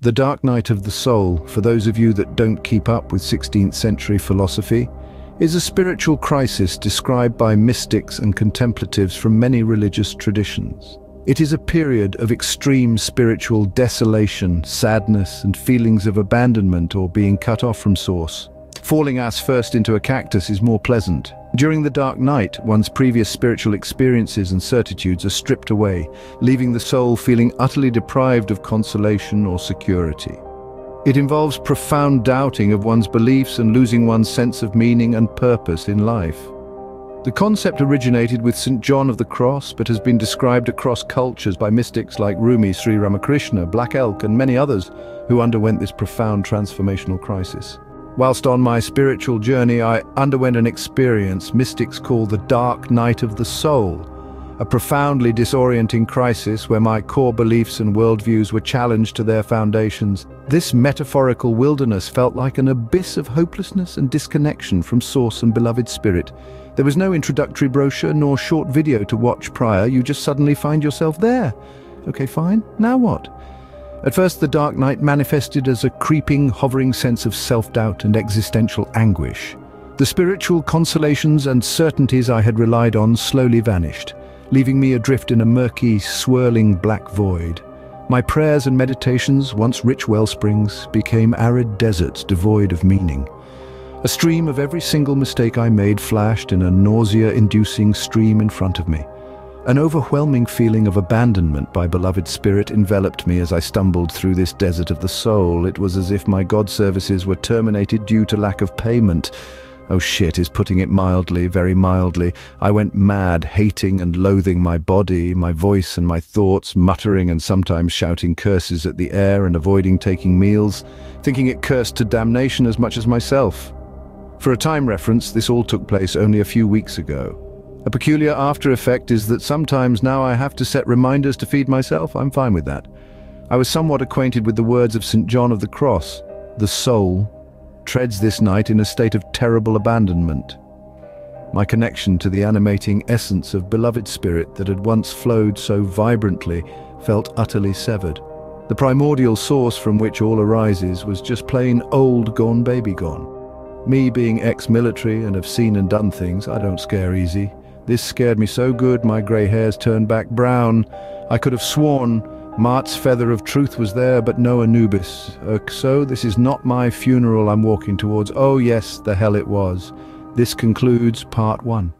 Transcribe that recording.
The Dark Night of the Soul, for those of you that don't keep up with 16th century philosophy, is a spiritual crisis described by mystics and contemplatives from many religious traditions. It is a period of extreme spiritual desolation, sadness and feelings of abandonment or being cut off from source. Falling ass first into a cactus is more pleasant. During the dark night, one's previous spiritual experiences and certitudes are stripped away, leaving the soul feeling utterly deprived of consolation or security. It involves profound doubting of one's beliefs and losing one's sense of meaning and purpose in life. The concept originated with St. John of the Cross, but has been described across cultures by mystics like Rumi, Sri Ramakrishna, Black Elk, and many others who underwent this profound transformational crisis. Whilst on my spiritual journey, I underwent an experience mystics call the dark night of the soul, a profoundly disorienting crisis where my core beliefs and worldviews were challenged to their foundations. This metaphorical wilderness felt like an abyss of hopelessness and disconnection from source and beloved spirit. There was no introductory brochure nor short video to watch prior, you just suddenly find yourself there. Okay, fine, now what? At first, the dark night manifested as a creeping, hovering sense of self-doubt and existential anguish. The spiritual consolations and certainties I had relied on slowly vanished, leaving me adrift in a murky, swirling black void. My prayers and meditations, once rich wellsprings, became arid deserts devoid of meaning. A stream of every single mistake I made flashed in a nausea-inducing stream in front of me. An overwhelming feeling of abandonment by beloved spirit enveloped me as I stumbled through this desert of the soul. It was as if my God services were terminated due to lack of payment. Oh shit is putting it mildly, very mildly. I went mad, hating and loathing my body, my voice and my thoughts, muttering and sometimes shouting curses at the air and avoiding taking meals, thinking it cursed to damnation as much as myself. For a time reference, this all took place only a few weeks ago. A peculiar after effect is that sometimes now I have to set reminders to feed myself. I'm fine with that. I was somewhat acquainted with the words of St. John of the Cross. The soul treads this night in a state of terrible abandonment. My connection to the animating essence of beloved spirit that had once flowed so vibrantly felt utterly severed. The primordial source from which all arises was just plain old gone baby gone. Me being ex-military and have seen and done things, I don't scare easy. This scared me so good my grey hairs turned back brown. I could have sworn Ma'at's feather of truth was there, but no Anubis. Uh, so this is not my funeral I'm walking towards. Oh yes, the hell it was. This concludes part one.